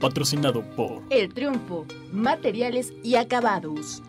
Patrocinado por El Triunfo, Materiales y Acabados.